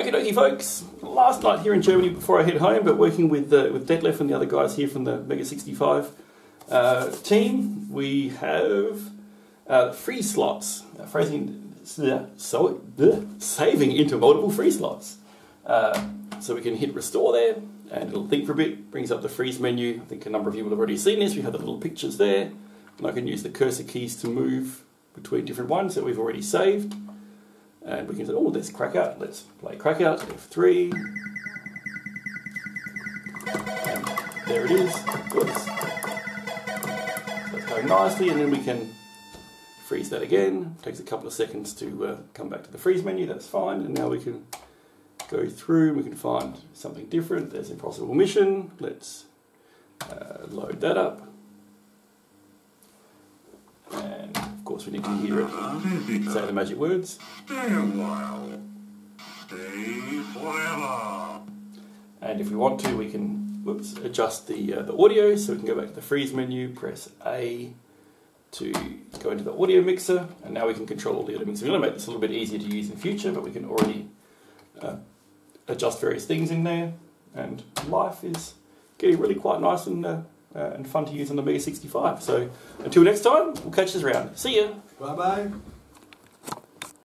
Okay, dokie, folks. Last night here in Germany before I head home, but working with uh, with Detlef and the other guys here from the Mega 65 uh, team, we have uh, free slots. Uh, freezing, so, saving into multiple free slots. Uh, so we can hit restore there, and it'll think for a bit, brings up the freeze menu. I think a number of people have already seen this. We have the little pictures there, and I can use the cursor keys to move between different ones that we've already saved. And we can say, oh, there's Krakout. Let's play Krakout, F3. And there it is. Good. So it's going nicely, and then we can freeze that again. It takes a couple of seconds to uh, come back to the freeze menu, that's fine. And now we can go through, we can find something different. There's Impossible Mission. Let's uh, load that up. And of course we need to hear it say the magic words. Stay a while. Stay forever. And if we want to, we can whoops, adjust the, uh, the audio. So we can go back to the freeze menu, press A to go into the audio mixer. And now we can control all the audio mixer. We're going to make this a little bit easier to use in future, but we can already uh, adjust various things in there. And life is getting really quite nice and, uh, uh, and fun to use on the Mega 65. So until next time, we'll catch this around. See ya! Bye bye.